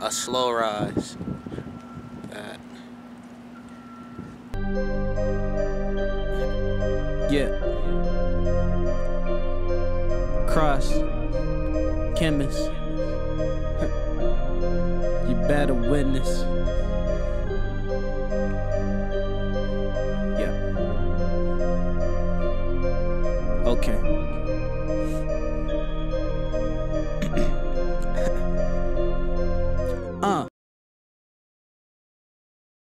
A slow rise. That. Yeah. Cross. Chemist. You better witness. Yeah. Okay.